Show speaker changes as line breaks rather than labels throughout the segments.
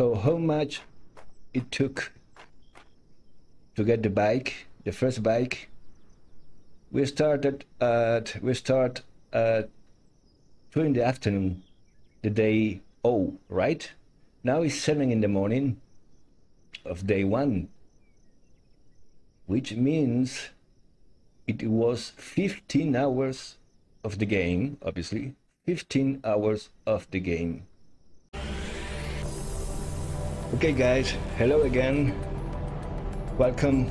So how much it took to get the bike, the first bike? We started at we start at two in the afternoon, the day O, right? Now it's seven in the morning of day one, which means it was 15 hours of the game, obviously, 15 hours of the game. Okay guys, hello again. Welcome.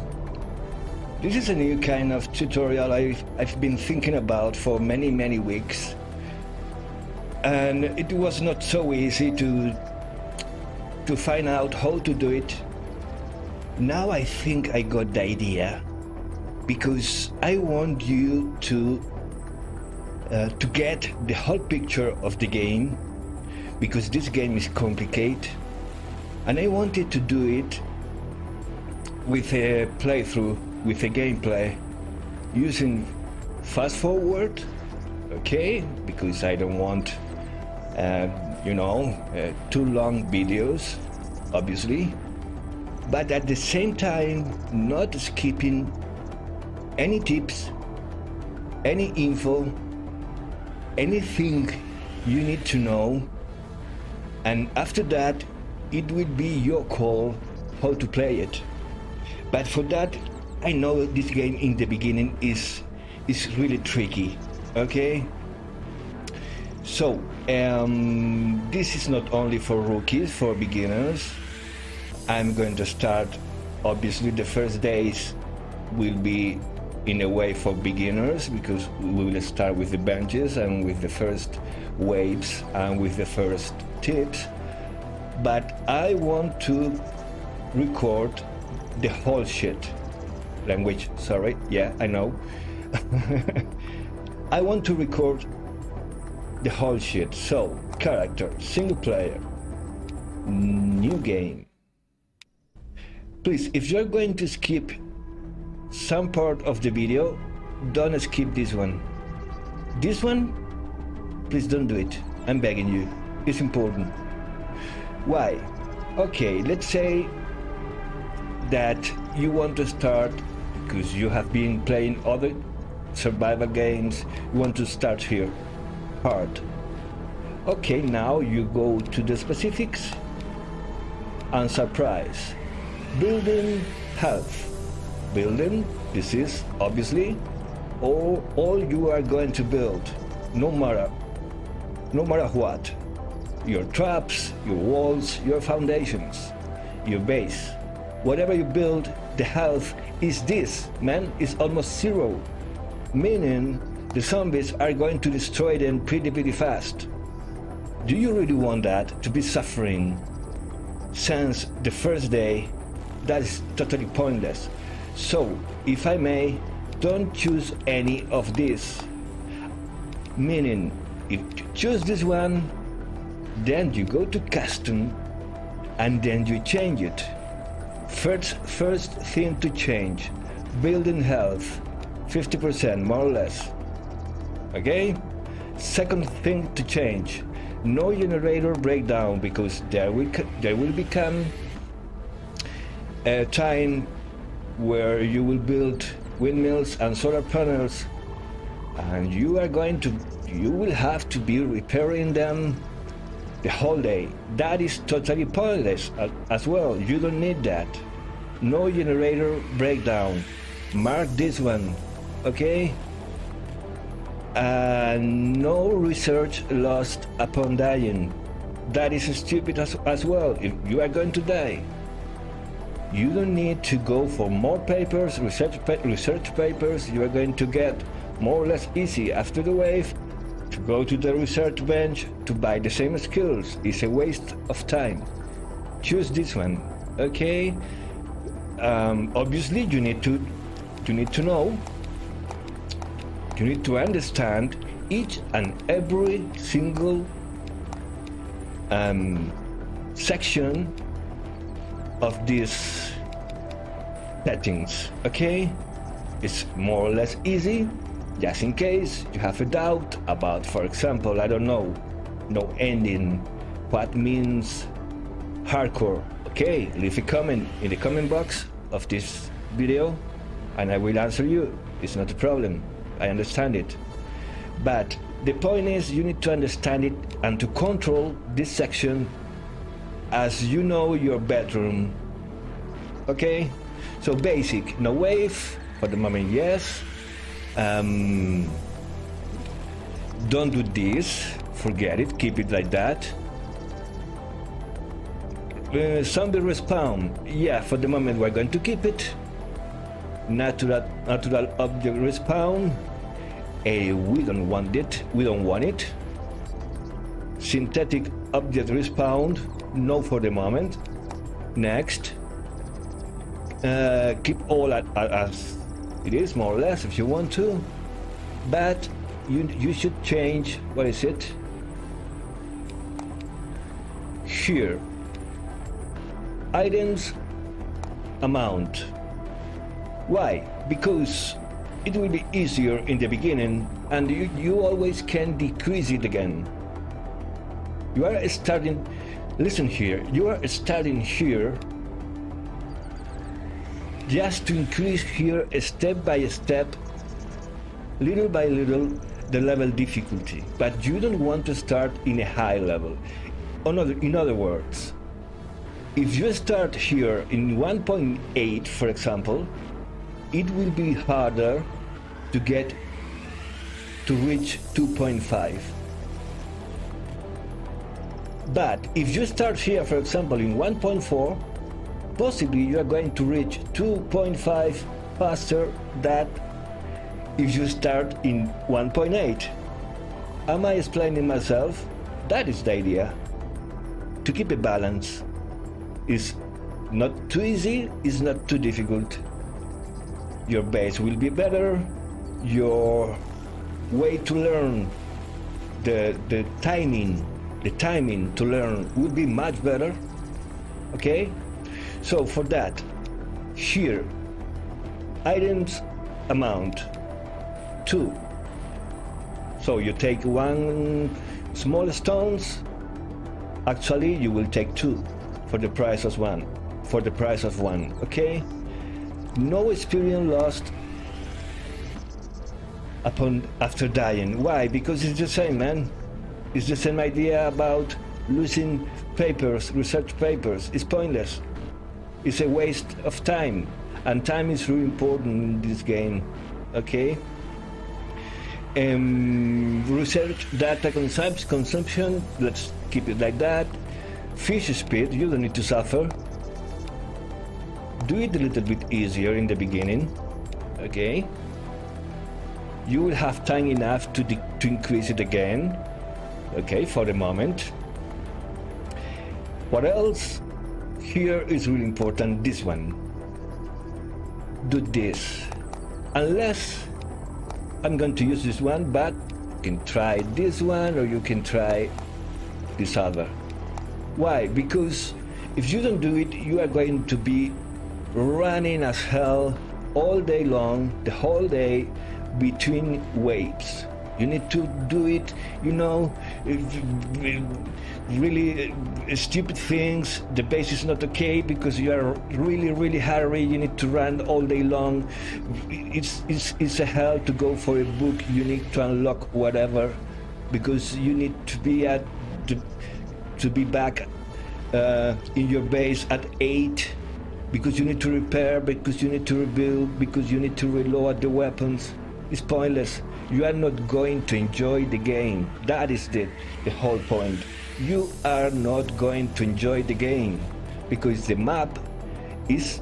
This is a new kind of tutorial I've, I've been thinking about for many, many weeks. And it was not so easy to to find out how to do it. Now I think I got the idea because I want you to uh, to get the whole picture of the game because this game is complicated and I wanted to do it with a playthrough with a gameplay using fast forward okay? Because I don't want uh, you know uh, too long videos obviously. But at the same time not skipping any tips any info anything you need to know. And after that it will be your call how to play it. But for that i know this game in the beginning is is really tricky okay? So um, this is not only for rookies for beginners. I'm going to start obviously the first days will be in a way for beginners because we will start with the benches and with the first waves and with the first tips but I want to record the whole shit language sorry yeah I know I want to record the whole shit so character single player new game please if you're going to skip some part of the video, don't skip this one. This one, please don't do it. I'm begging you. It's important. Why? Okay, let's say that you want to start because you have been playing other survival games, you want to start here. Hard. Okay, now you go to the specifics and surprise. Building health building. This is obviously all, all you are going to build, no matter, no matter what. Your traps, your walls, your foundations, your base. Whatever you build, the health is this, man, is almost zero. Meaning the zombies are going to destroy them pretty, pretty fast. Do you really want that to be suffering since the first day? That is totally pointless. So, if I may, don't choose any of these. Meaning, if you choose this one, then you go to custom and then you change it. First, first thing to change, building health, 50% more or less. Okay? Second thing to change, no generator breakdown because there will, there will become a time where you will build windmills and solar panels and you are going to you will have to be repairing them the whole day. That is totally pointless as well. You don't need that. No generator breakdown. Mark this one okay? And no research lost upon dying. That is stupid as, as well. If you are going to die you don't need to go for more papers, research, research papers. You are going to get more or less easy. After the wave to go to the research bench to buy the same skills. is a waste of time. Choose this one, okay? Um, obviously, you need to you need to know. You need to understand each and every single um, section of these settings, okay? It's more or less easy, just in case you have a doubt about, for example, I don't know, no ending, what means hardcore, okay, leave a comment in the comment box of this video and I will answer you. It's not a problem. I understand it. But the point is you need to understand it and to control this section as you know your bedroom. Okay? So basic, no wave, for the moment yes. Um, don't do this, forget it, keep it like that. Uh, zombie respawn, yeah, for the moment we're going to keep it. Natural, natural object respawn, uh, we don't want it, we don't want it. Synthetic object respawn, no for the moment. Next. Uh, keep all at, as it is, more or less, if you want to. But you, you should change, what is it? Here. Items amount. Why? Because it will be easier in the beginning and you, you always can decrease it again. You are starting, listen here, you are starting here just to increase here step by step, little by little, the level difficulty. But you don't want to start in a high level. In other words, if you start here in 1.8, for example, it will be harder to get to reach 2.5. But if you start here, for example, in 1.4, possibly you are going to reach 2.5 faster than if you start in 1.8. Am I explaining myself? That is the idea. To keep a balance is not too easy, is not too difficult. Your base will be better, your way to learn, the, the timing, the timing to learn will be much better. Okay? So for that, here, items amount, two. So you take one small stones, actually you will take two for the price of one, for the price of one, okay? No experience lost upon after dying. Why? Because it's the same, man. It's the same idea about losing papers, research papers. It's pointless. It's a waste of time, and time is really important in this game. Okay. Um, research data consumption. Let's keep it like that. Fish speed. You don't need to suffer. Do it a little bit easier in the beginning. Okay you will have time enough to, to increase it again okay for the moment what else here is really important this one. Do this. Unless I'm going to use this one but you can try this one or you can try this other. Why? Because if you don't do it you are going to be running as hell all day long the whole day between waves. You need to do it, you know, really stupid things. The base is not okay because you are really, really hurry. You need to run all day long. It's, it's, it's a hell to go for a book. You need to unlock whatever because you need to be at to, be back uh, in your base at 8 because you need to repair, because you need to rebuild, because you need to reload the weapons It's pointless. You are not going to enjoy the game. That is the, the whole point. You are not going to enjoy the game because the map is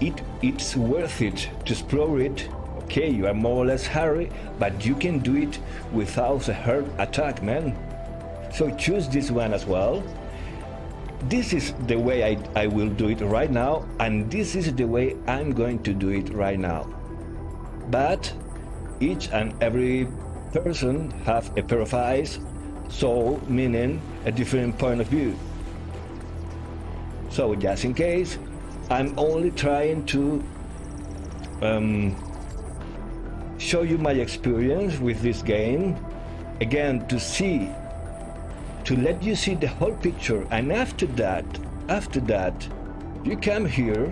it it's worth it to explore it. Okay, you are more or less hurry, but you can do it without a hard attack, man. So choose this one as well. This is the way I, I will do it right now, and this is the way I'm going to do it right now. But each and every person have a pair of eyes, so meaning a different point of view. So just in case, I'm only trying to um, show you my experience with this game, again to see, to let you see the whole picture, and after that, After that, you come here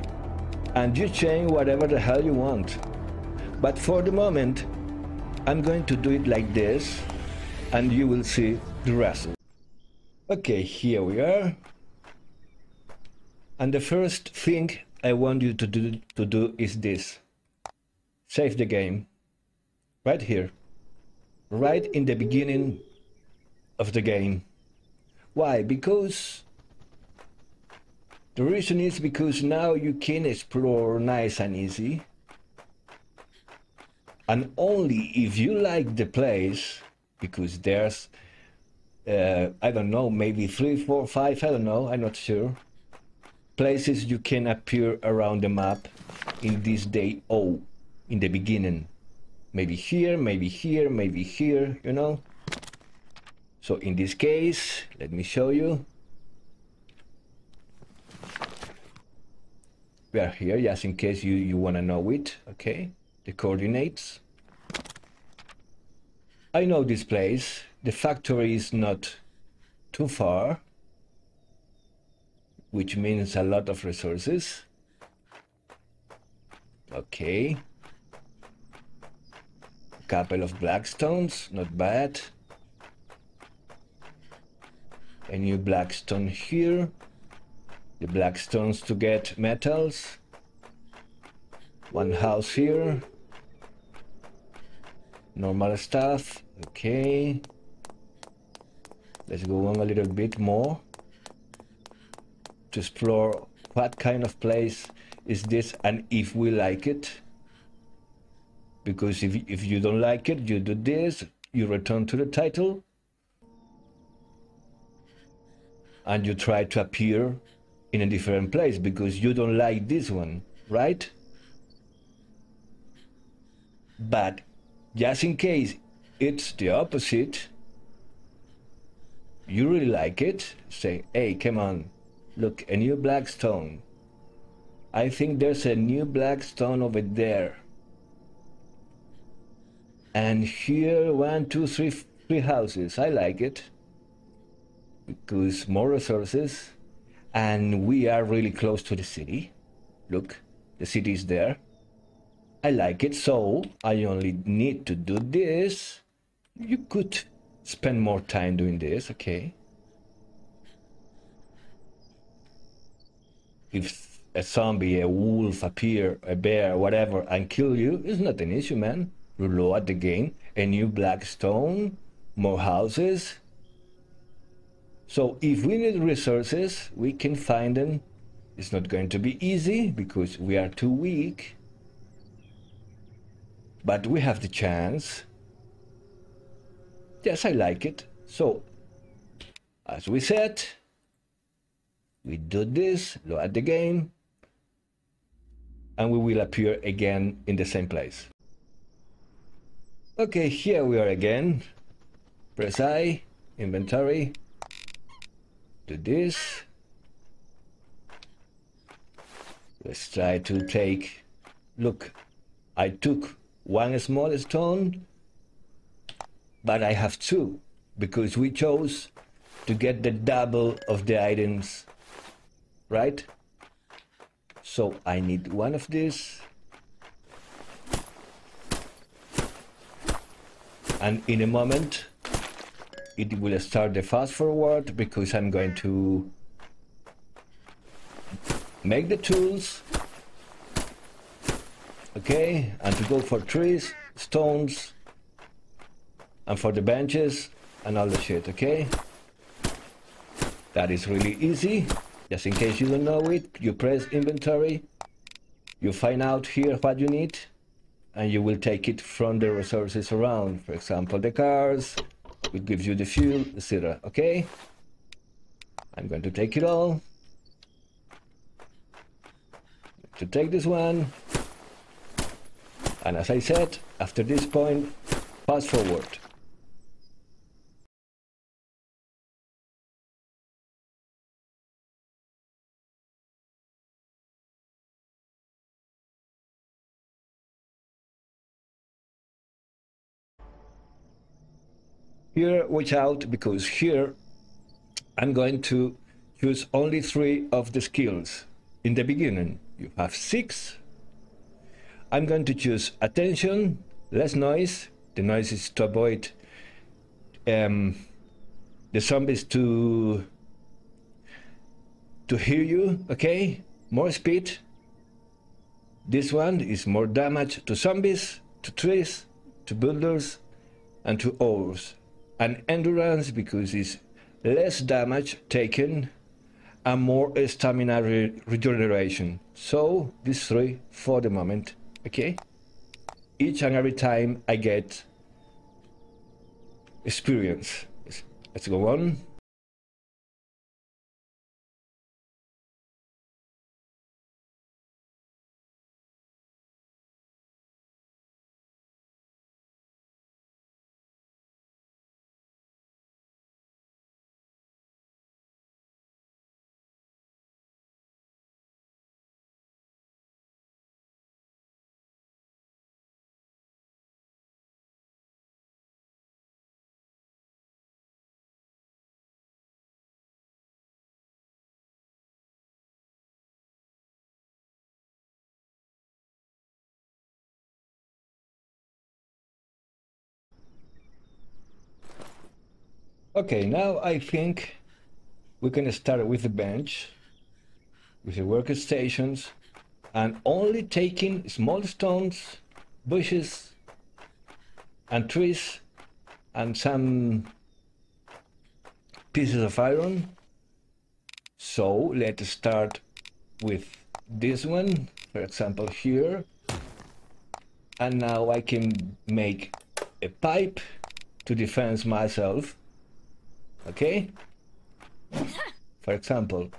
and you change whatever the hell you want. But for the moment, I'm going to do it like this and you will see the result. Okay, here we are. And the first thing I want you to do, to do is this. Save the game. Right here. Right in the beginning of the game. Why? Because the reason is because now you can explore nice and easy. And only if you like the place, because there's, uh, I don't know, maybe three, four, five, I don't know, I'm not sure, places you can appear around the map in this day oh in the beginning. Maybe here, maybe here, maybe here, you know? So in this case, let me show you. We are here, just in case you, you want to know it, okay? The coordinates. I know this place. The factory is not too far, which means a lot of resources. Okay. A couple of blackstones, not bad. A new blackstone here the black stones to get metals. One house here. Normal stuff. Okay. Let's go on a little bit more to explore what kind of place is this and if we like it. Because if, if you don't like it, you do this, you return to the title, and you try to appear in a different place because you don't like this one, right? But just in case it's the opposite, you really like it, say, hey, come on, look, a new black stone. I think there's a new black stone over there. And here, one, two, three, three houses. I like it. Because more resources, and we are really close to the city. Look, the city is there. I like it, so I only need to do this. You could spend more time doing this, okay? If a zombie, a wolf appear, a bear, whatever, and kill you, it's not an issue, man. Reload the game, a new black stone, more houses, so if we need resources, we can find them. It's not going to be easy because we are too weak. But we have the chance. Yes, I like it. So, as we said, we do this, load the game, and we will appear again in the same place. Okay, here we are again. Press I, inventory, do this. Let's try to take, look, I took one small stone, but I have two, because we chose to get the double of the items, right? So I need one of these. And in a moment, it will start the fast forward because I'm going to make the tools okay and to go for trees stones and for the benches and all the shit okay that is really easy just in case you don't know it you press inventory you find out here what you need and you will take it from the resources around for example the cars it gives you the fuel, etc. Okay? I'm going to take it all. To take this one. And as I said, after this point, fast forward. Here, watch out, because here I'm going to choose only three of the skills. In the beginning, you have six. I'm going to choose attention, less noise. The noise is to avoid um, the zombies to to hear you. Okay, more speed. This one is more damage to zombies, to trees, to builders, and to ores. And endurance because it's less damage taken and more stamina re regeneration. So these three for the moment, okay? Each and every time I get experience. Let's go on. Okay, now I think we can start with the bench, with the workstations, and only taking small stones, bushes, and trees, and some pieces of iron. So let's start with this one, for example, here. And now I can make a pipe to defend myself okay? For example,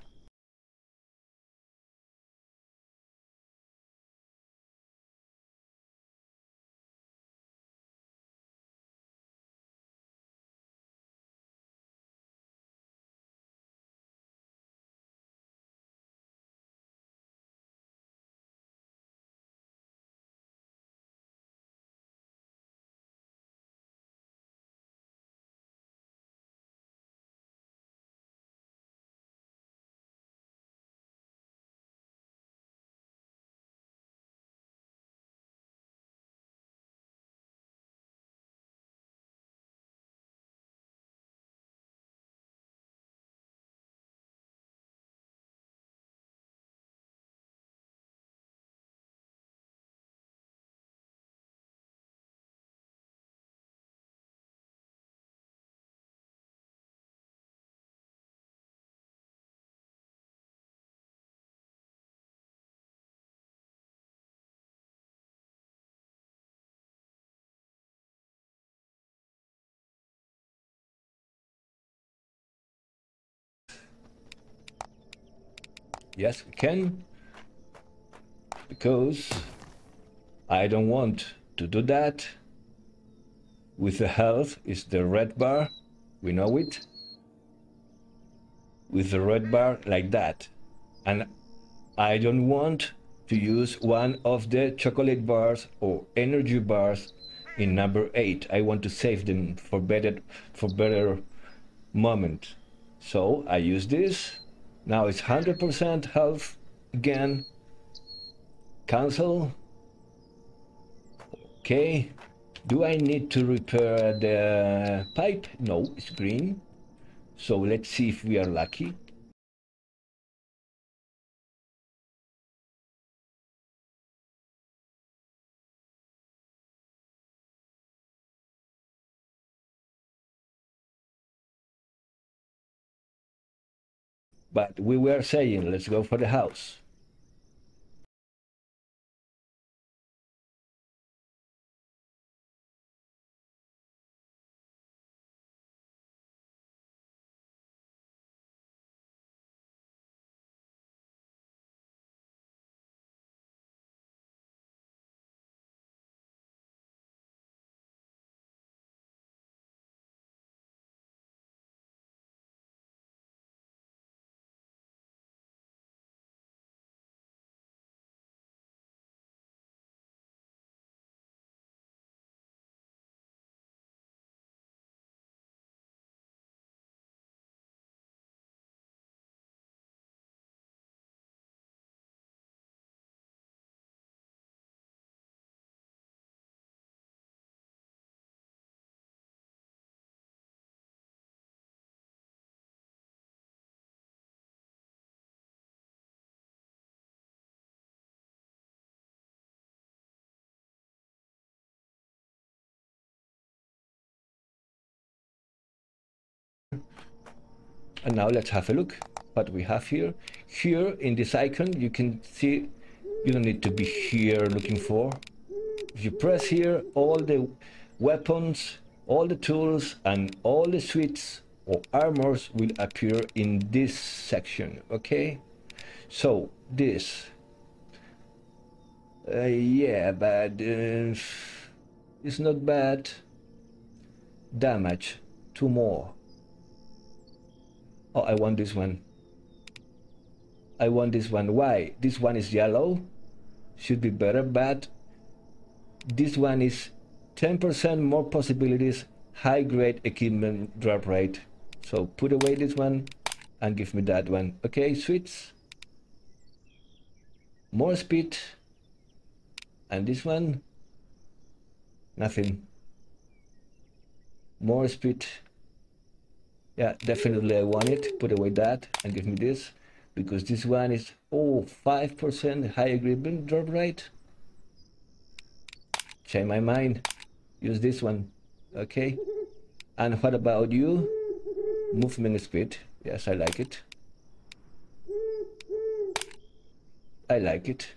Yes, we can. Because I don't want to do that. With the health is the red bar. We know it. With the red bar like that. And I don't want to use one of the chocolate bars or energy bars in number 8. I want to save them for better for better moment. So I use this now it's 100% health again. Cancel. Okay. Do I need to repair the pipe? No, it's green. So let's see if we are lucky. But we were saying, let's go for the house. And now let's have a look what we have here. Here in this icon, you can see you don't need to be here looking for. If you press here, all the weapons, all the tools, and all the suites or armors will appear in this section, okay? So, this. Uh, yeah, but uh, it's not bad. Damage, two more. Oh, I want this one. I want this one. Why? This one is yellow. Should be better, but this one is 10% more possibilities, high grade equipment drop rate. So put away this one and give me that one. Okay, switch. More speed. And this one, nothing. More speed. Yeah, definitely I want it. Put away that and give me this because this one is oh 5% high agreement drop rate. Change my mind. Use this one. Okay. And what about you? Movement speed. Yes, I like it. I like it.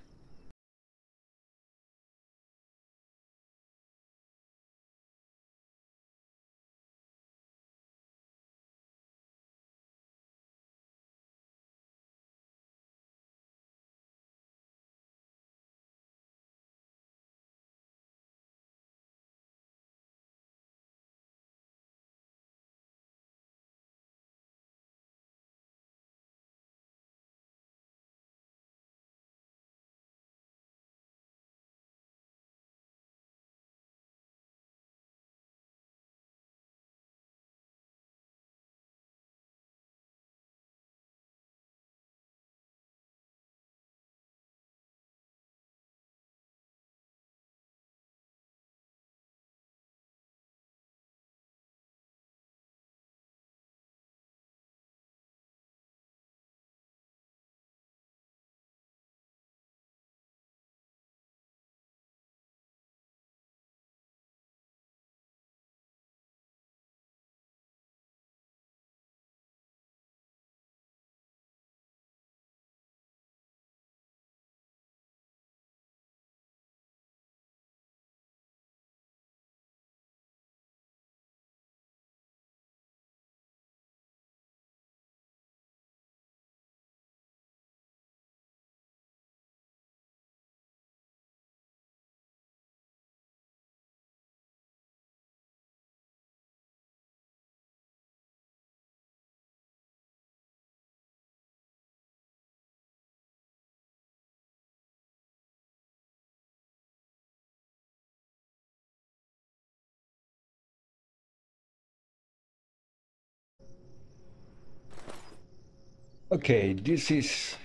Okay, this is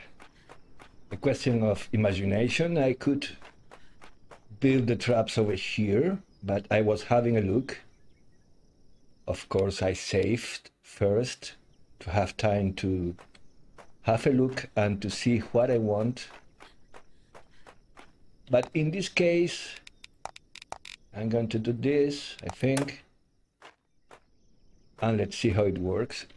a question of imagination. I could build the traps over here, but I was having a look. Of course, I saved first to have time to have a look and to see what I want. But in this case, I'm going to do this, I think. And let's see how it works.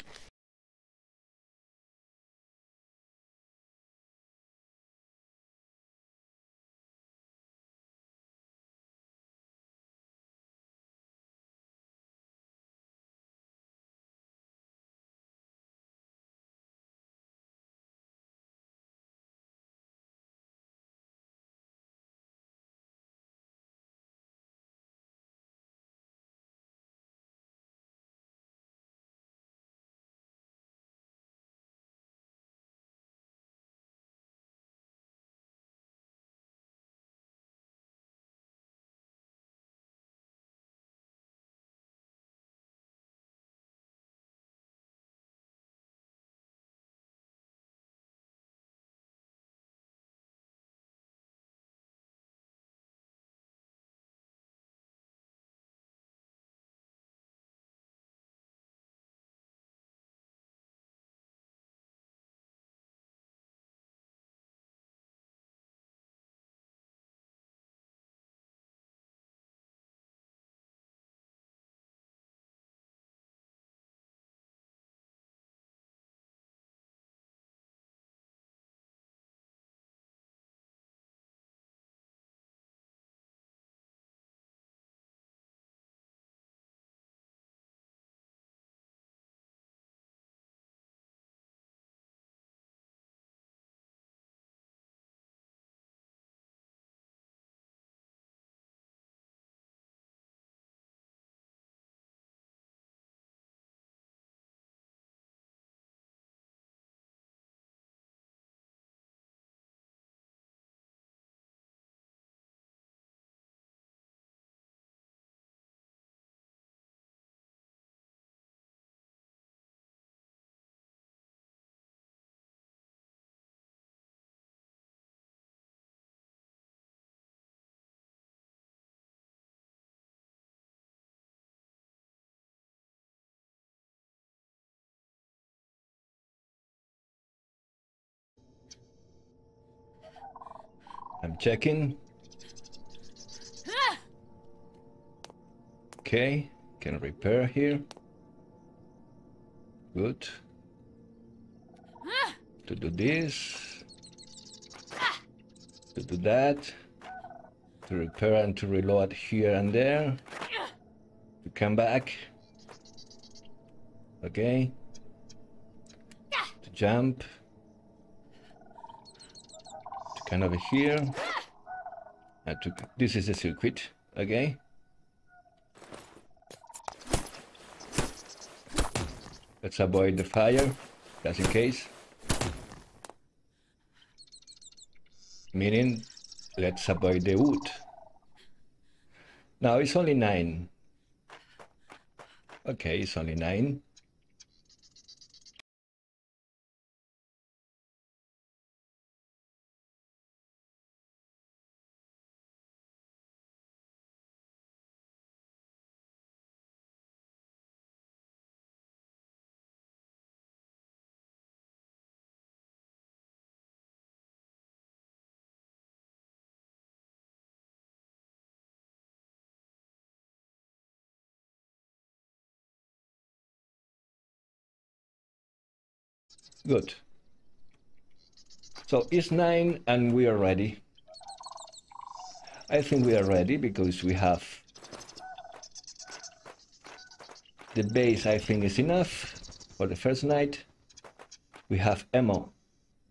I'm checking. Okay, can repair here. Good. To do this. To do that. To repair and to reload here and there. To come back. Okay. To jump. Come over here. I took, this is a circuit. Okay. Let's avoid the fire, just in case. Meaning, let's avoid the wood. Now it's only nine. Okay, it's only nine. Good. So it's 9 and we are ready. I think we are ready because we have the base I think is enough for the first night. We have ammo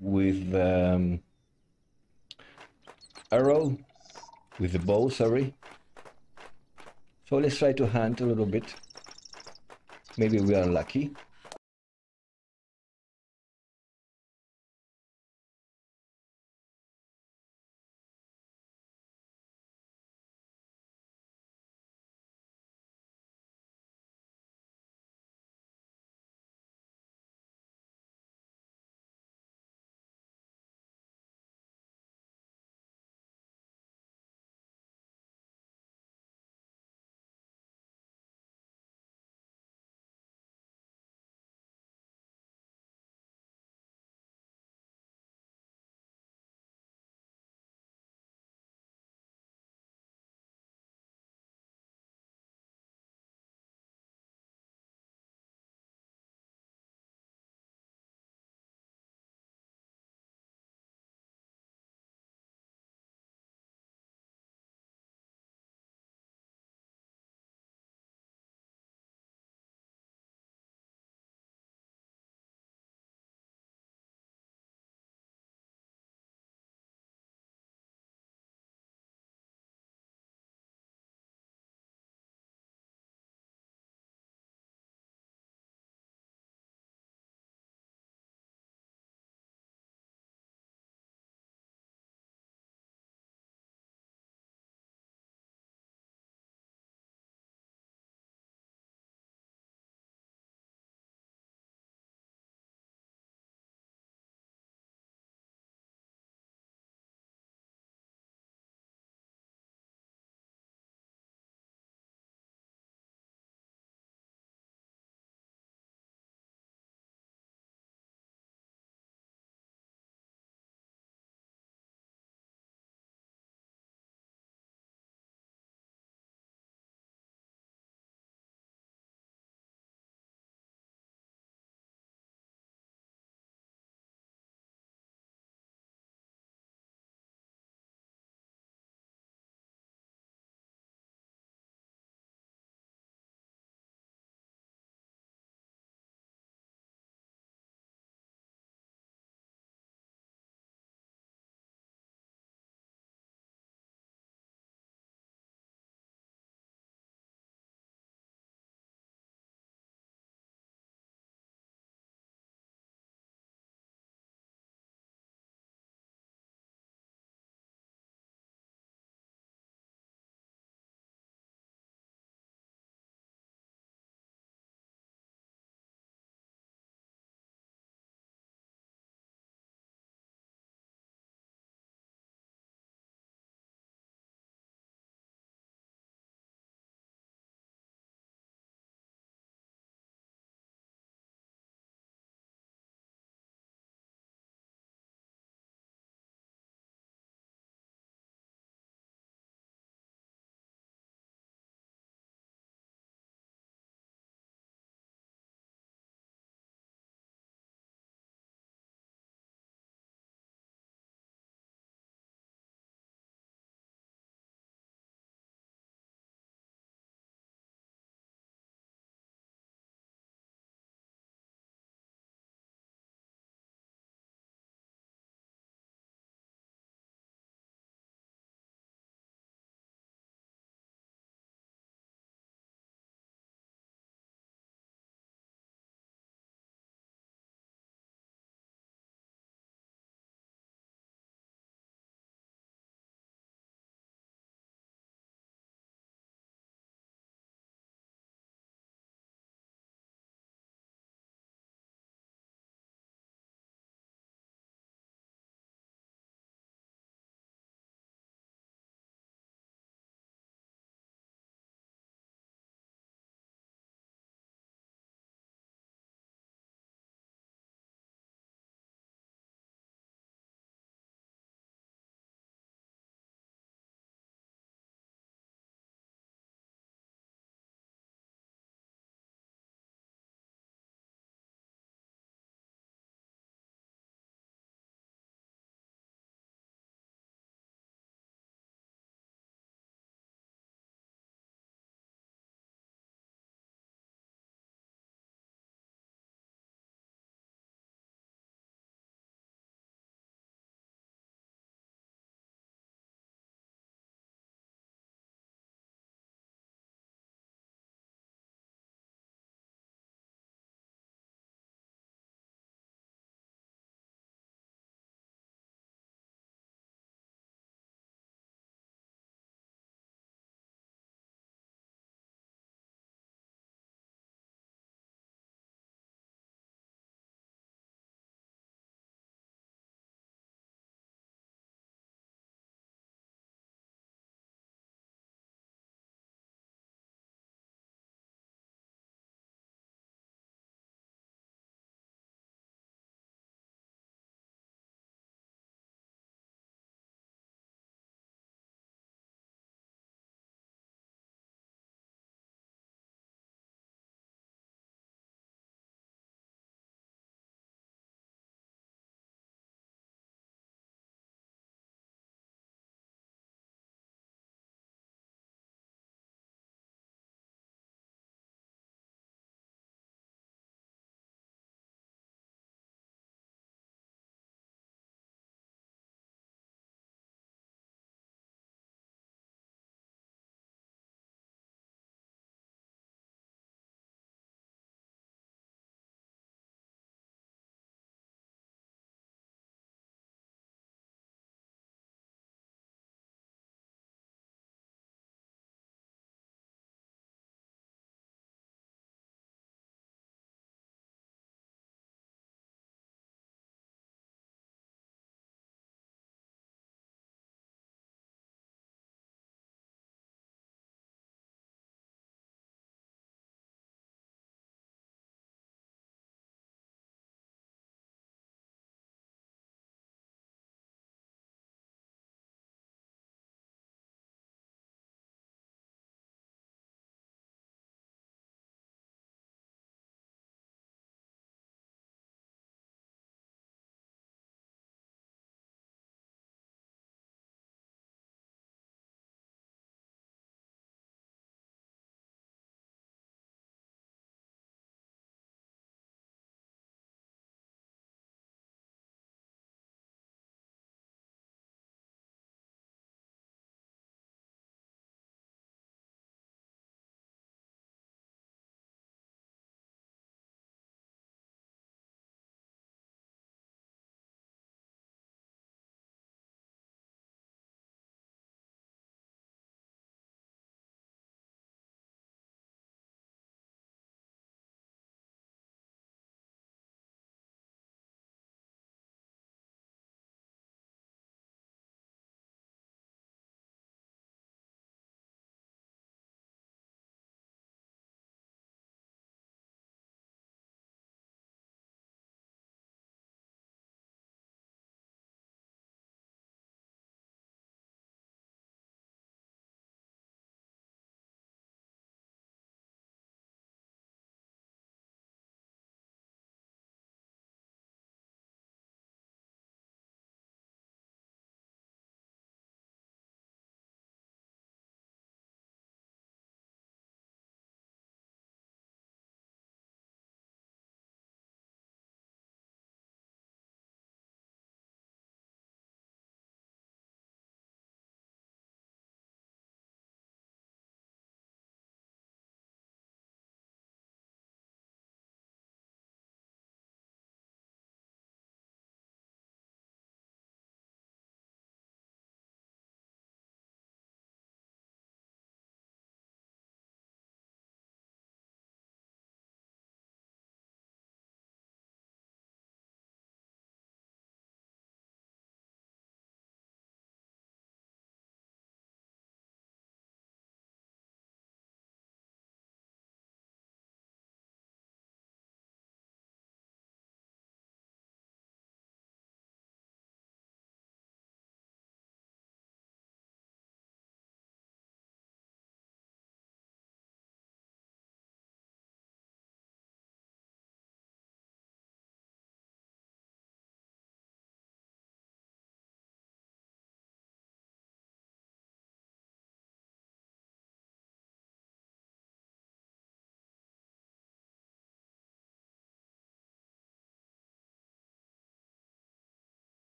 with um, arrow, with the bow, sorry. So let's try to hunt a little bit. Maybe we are lucky.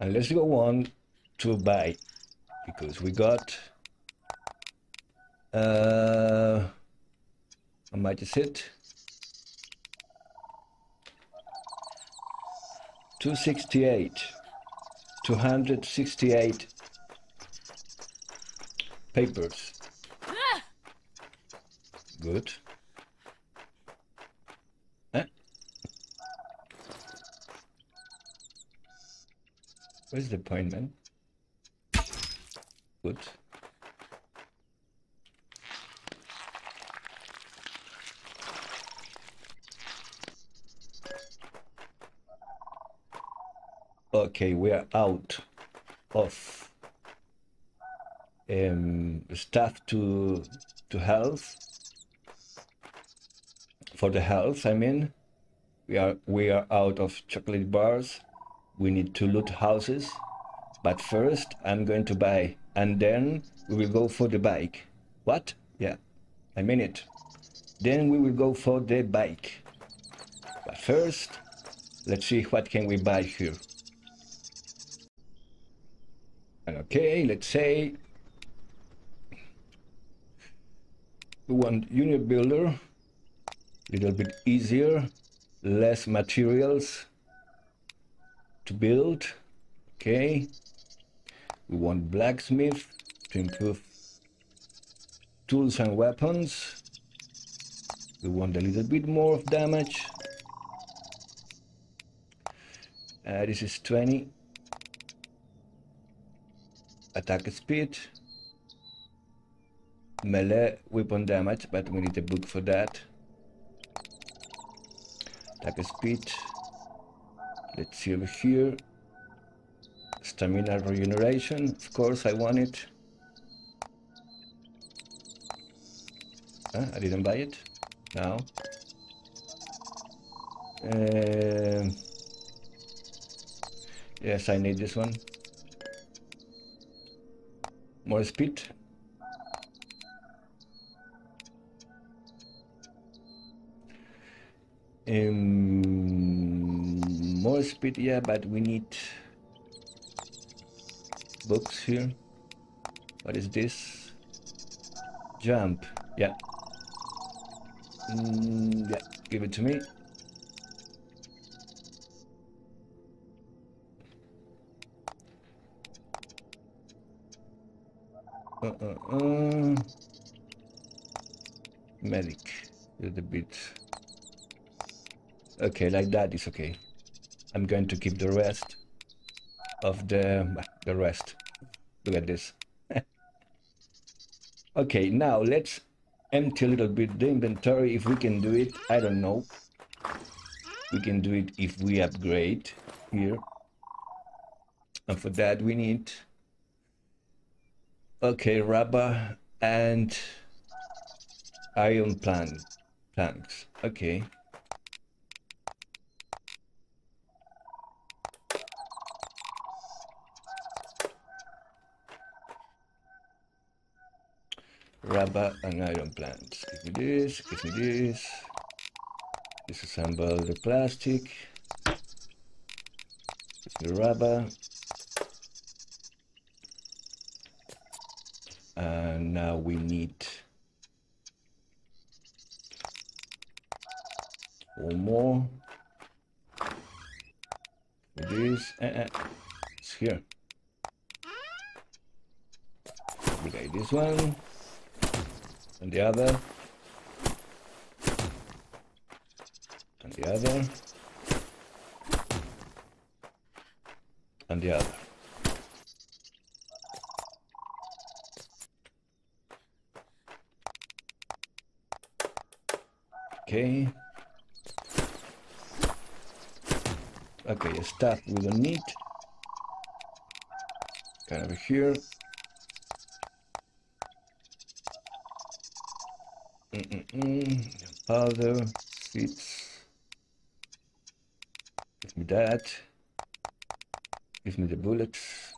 And let's go on to buy because we got uh how much is it? 268 268 papers. Good where's the point man? Good. Okay we are out of um, stuff to to health. For the health i mean we are we are out of chocolate bars we need to loot houses but first i'm going to buy and then we will go for the bike. What? Yeah i mean it. Then we will go for the bike. But first let's see what can we buy here. And okay, let's say we want unit builder, little bit easier, less materials to build. Okay, we want blacksmith to improve tools and weapons. We want a little bit more of damage. Uh, this is 20 attack speed, melee weapon damage, but we need a book for that. Attack speed, let's see over here. Stamina regeneration, of course I want it. Huh? I didn't buy it? Now. Uh, yes, I need this one more speed. Um, speed, yeah, but we need books here. What is this? Jump, yeah. Mm, yeah, give it to me. Uh, uh, uh. Medic, a little bit. Okay, like that is okay. I'm going to keep the rest of the the rest. Look at this. okay, now let's empty a little bit the inventory if we can do it. I don't know. We can do it if we upgrade here. And for that we need Okay, rubber and iron plant planks. Okay. Rubber and iron plants. Give me this, give me this. Disassemble the plastic. The rubber. and now we need four more this uh, uh, it's here we got this one and the other and the other and the other Okay. Okay, stuff we don't need. Kind over here. other bits. Give me that. Give me the bullets.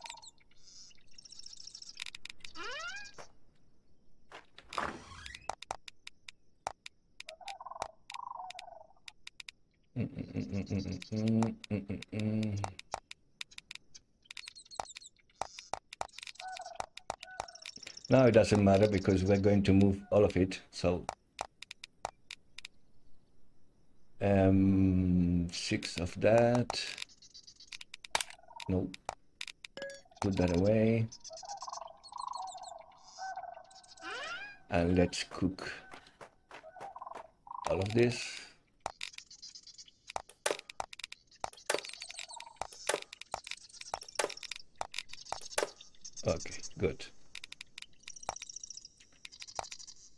Now it doesn't matter because we're going to move all of it so um, six of that. No, put that away. And let's cook all of this. Okay, good.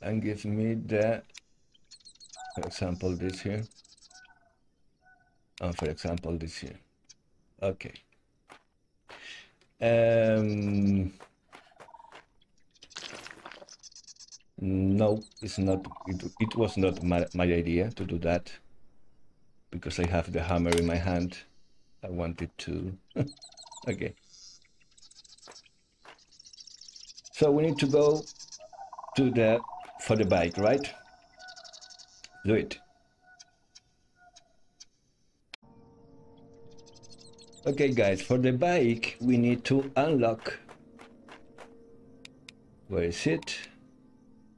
And give me the, for example, this here. And for example, this here. Okay. Um, no, it's not. It, it was not my, my idea to do that because I have the hammer in my hand. I wanted to. okay. So we need to go to the for the bike, right? Do it. Okay guys, for the bike we need to unlock where is it?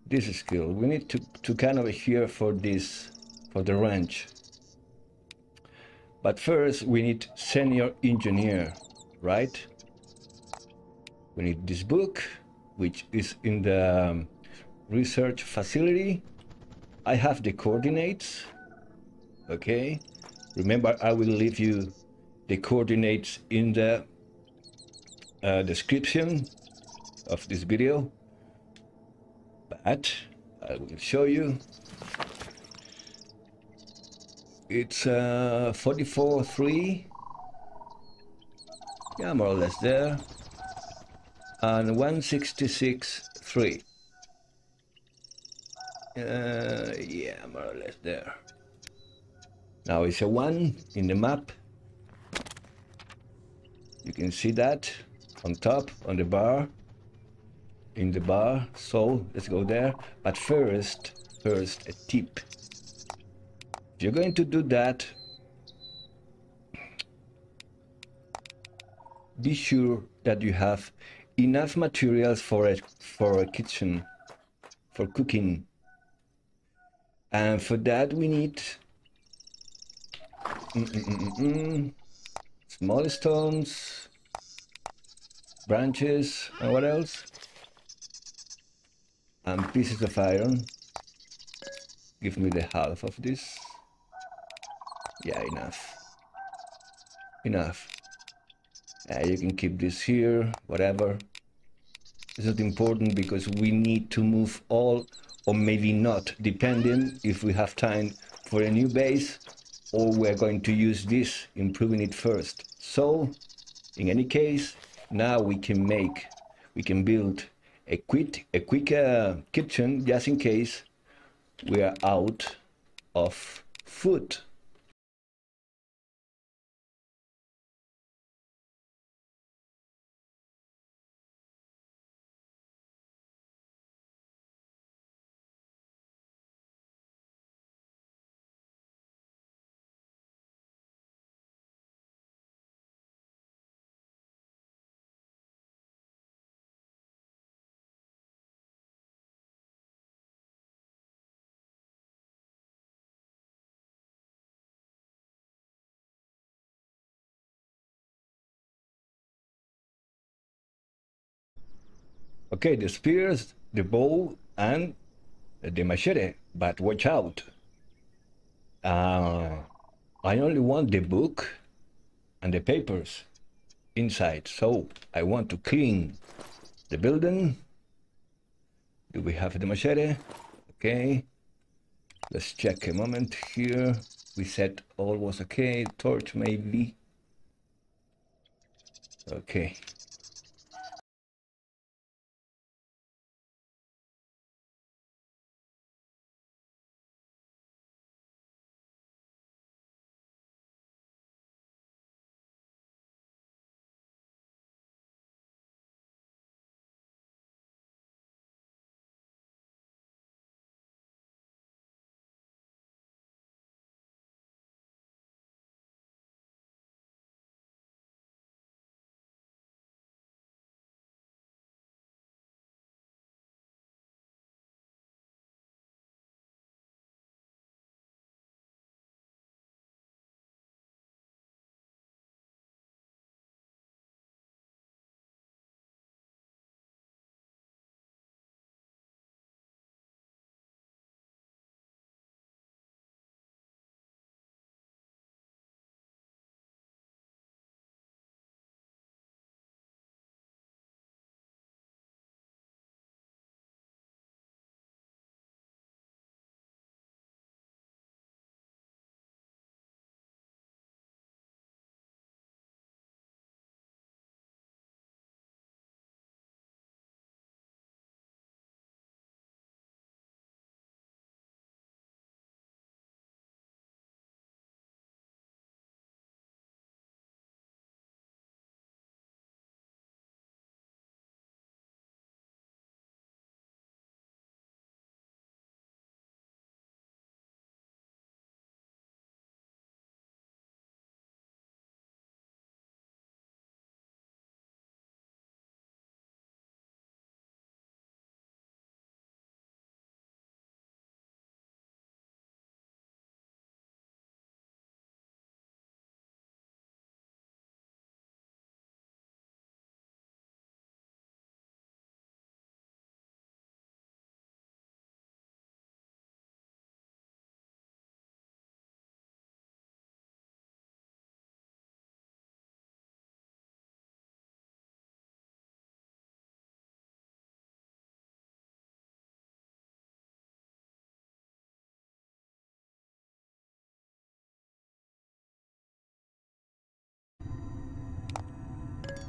This skill. We need to, to kind of here for this for the wrench. But first we need senior engineer, right? We need this book which is in the um, research facility. I have the coordinates. Okay. Remember, I will leave you the coordinates in the uh, description of this video. But I will show you. It's uh, 44.3. Yeah, more or less there and 166.3. Uh, yeah, more or less there. Now it's a 1 in the map. You can see that on top, on the bar, in the bar. So let's go there. But first, first a tip. If you're going to do that, be sure that you have enough materials for a for a kitchen for cooking and for that we need mm -mm -mm, mm, mm small stones branches and what else? And pieces of iron. Give me the half of this. Yeah enough. Enough. Uh, you can keep this here, whatever. It's not important because we need to move all or maybe not, depending if we have time for a new base or we're going to use this, improving it first. So, in any case, now we can make, we can build a quick, a quick uh, kitchen just in case we are out of food. Okay, the spears, the bow, and the machete, but watch out. Uh, I only want the book and the papers inside, so I want to clean the building. Do we have the machete? Okay. Let's check a moment here. We said all was okay. Torch maybe. Okay.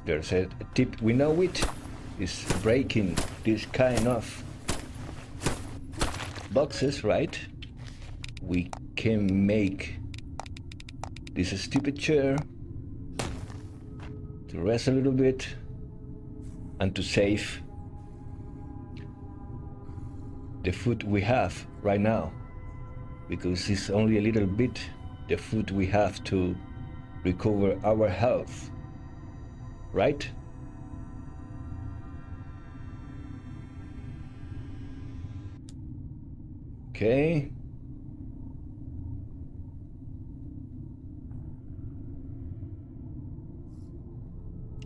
There's a, tip we know it is breaking this kind of boxes, right? We can make this stupid chair to rest a little bit and to save the food we have right now because it's only a little bit the food we have to recover our health right? Okay.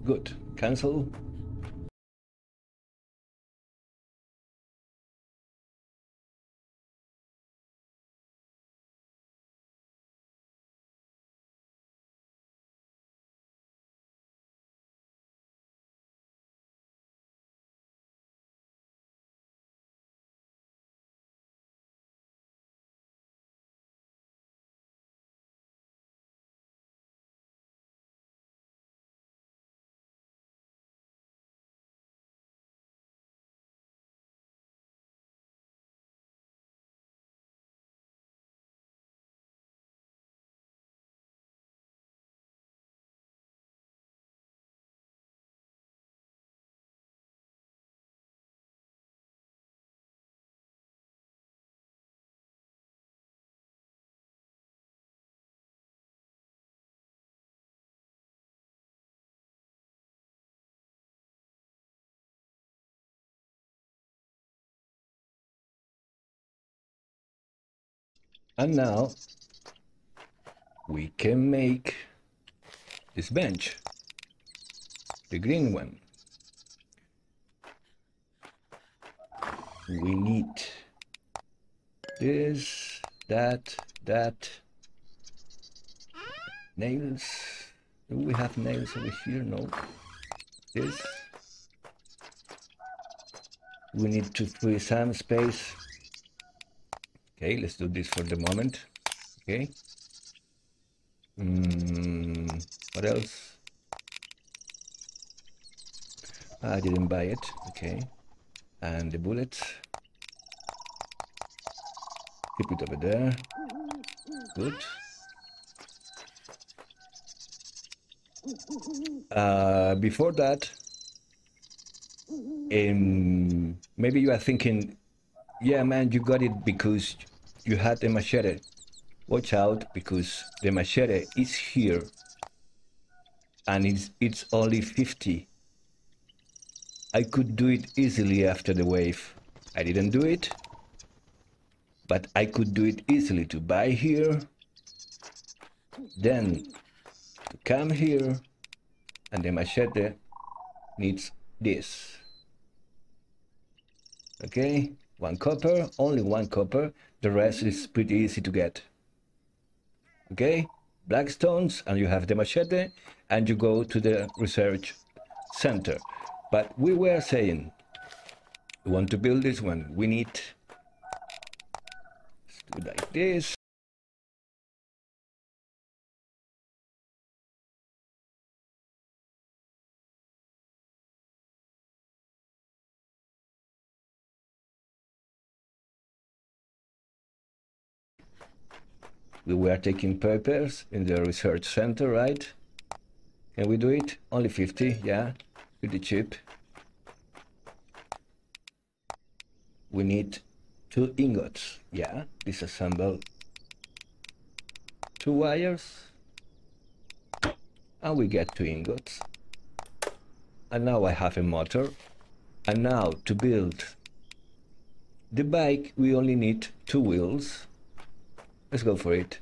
Good. Cancel And now we can make this bench, the green one. We need this, that, that, nails. Do we have nails over here? No. This. We need to free some space Okay, let's do this for the moment. Okay. Mm, what else? I didn't buy it. Okay. And the bullets. Keep it over there. Good. Uh, before that, um, maybe you are thinking, yeah, man, you got it because you had the machete. Watch out because the machete is here and it's, it's only 50. I could do it easily after the wave. I didn't do it, but I could do it easily to buy here, then to come here, and the machete needs this. Okay, one copper, only one copper, the rest is pretty easy to get. Okay? Black stones, and you have the machete, and you go to the research center. But we were saying, we want to build this one. We need, let's do like this. We were taking papers in the research center, right? Can we do it? Only 50, yeah, pretty cheap. We need two ingots, yeah, disassemble two wires, and we get two ingots. And now I have a motor, and now to build the bike we only need two wheels Let's go for it.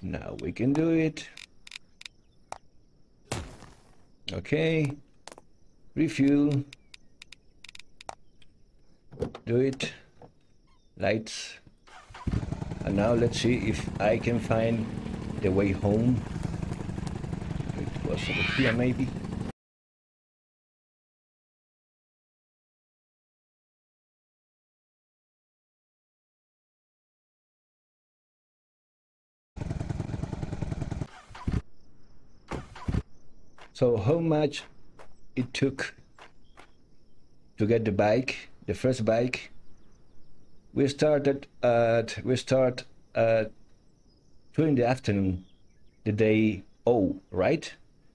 Now we can do it. Okay. Refuel. Do it. Lights. And now let's see if I can find the way home. It was over here maybe. So how much it took to get the bike, the first bike? We started at we start at two in the afternoon, the day oh right?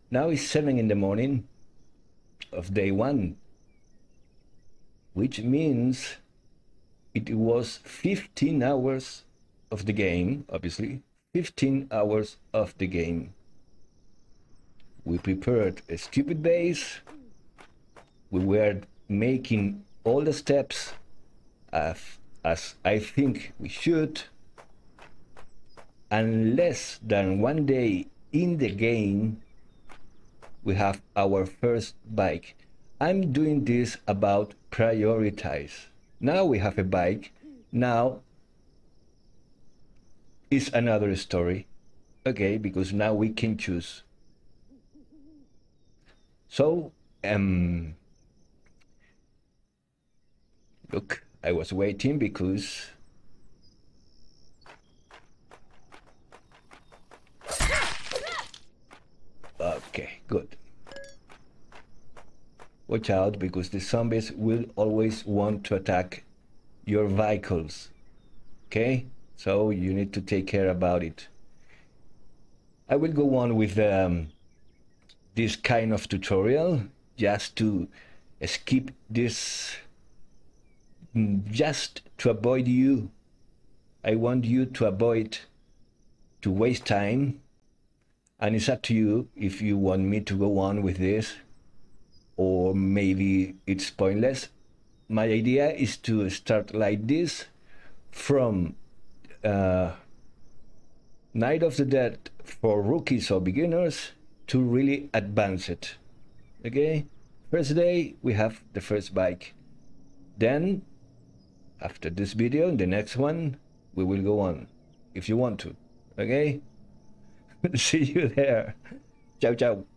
Now it's seven in the morning of day one, which means it was 15 hours of the game, obviously, 15 hours of the game. We prepared a stupid base. We were making all the steps as, as I think we should. And less than one day in the game, we have our first bike. I'm doing this about prioritize. Now we have a bike. Now is another story. Okay, because now we can choose so, um, look, I was waiting because Okay, good. Watch out because the zombies will always want to attack your vehicles. Okay? So you need to take care about it. I will go on with um, this kind of tutorial just to skip this just to avoid you. I want you to avoid to waste time. And it's up to you if you want me to go on with this or maybe it's pointless. My idea is to start like this from uh, Night of the Dead for rookies or beginners to really advance it. Okay? First day, we have the first bike. Then, after this video, in the next one, we will go on, if you want to. Okay? See you there. Ciao, ciao.